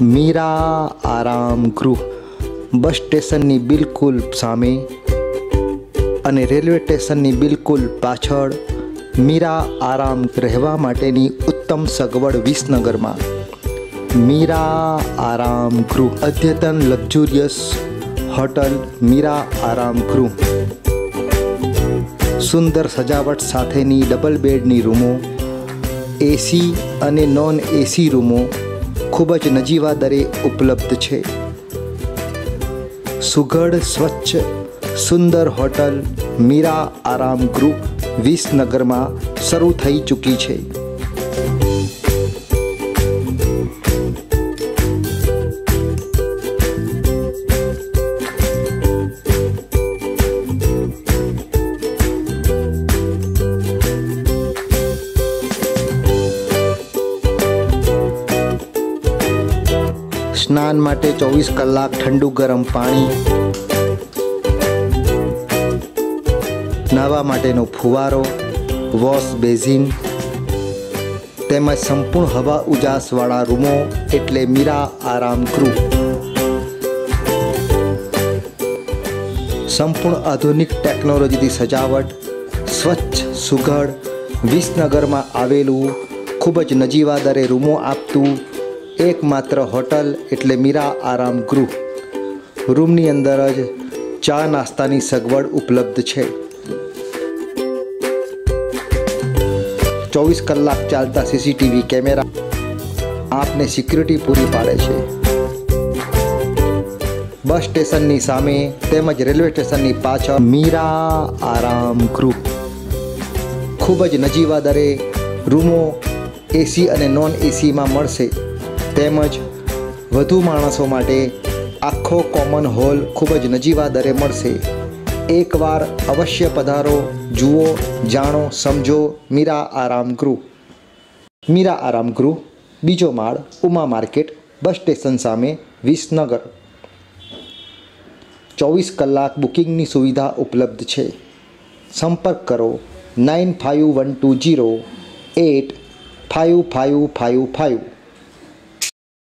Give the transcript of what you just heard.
મીરા આરામ ગૃહ. બસ સ્ટેશનની બિલકુલ સામે અને રેલવે સ્ટેશનની બિલકુલ પાછળ મીરા આરામ રહેવા માટેની ઉત્તમ સગવડ વિસનગરમાં. મીરા આરામ ગૃહ. અદ્યતન લક્ઝુરિયસ હોટલ મીરા આરામ ગૃહ. સુંદર સજાવટ સાથેની ડબલ બેડની રૂમો, એસી અને નોન એસી રૂમો ખૂબ જ નજીવા દરે ઉપલબ્ધ છે. સુઘડ સ્વચ્છ સુંદર હોટલ મીરા આરામ ગૃહ વિસનગરમાં શરૂ થઈ ચૂકી છે. સ્નાન માટે ચોવીસ કલાક ઠંડુ ગરમ પાણી. નાહવા માટેનો ફુવારો, વોશ બેઝિન, તેમજ સંપૂર્ણ હવા ઉજાસવાળા રૂમો એટલે મીરા આરામ ગૃહ. સંપૂર્ણ આધુનિક ટેકનોલોજીથી સજાવટ, સ્વચ્છ સુઘડ, વિસનગરમાં આવેલું ખૂબ જ નજીવા દરે રૂમો આપતું એકમાત્ર હોટલ એટલે મીરા આરામ ગૃહ. રૂમની અંદર જ ચા નાસ્તાની સગવડ ઉપલબ્ધ છે. ચોવીસ કલાક ચાલતા સીસીટીવી કેમેરા આપને સિક્યુરિટી પૂરી પાડે છે. બસ સ્ટેશનની સામે તેમજ રેલવે સ્ટેશનની પાછળ મીરા આરામ ગૃહ. ખૂબ જ નજીવા દરે રૂમો એસી અને નોન એસીમાં મળશે. તેમજ વધુ માણસો માટે આખો કોમન હોલ ખૂબ જ નજીવા દરે મળશે. એકવાર અવશ્ય પધારો, જુઓ, જાણો, સમજો, મીરા આરામ ગૃહ. મીરા આરામ ગૃહ, બીજો માળ, ઉમા માર્કેટ, બસ સ્ટેશન સામે, વિસનગર. ચોવીસ કલાક બુકિંગની સુવિધા ઉપલબ્ધ છે. સંપર્ક કરો nine five one two zero eight five five five five.